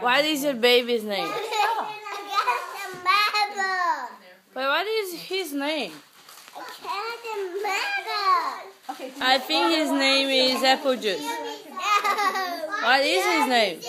Why is your baby's name? I. But what is his name? I think his name is Apple Juice. What is his name?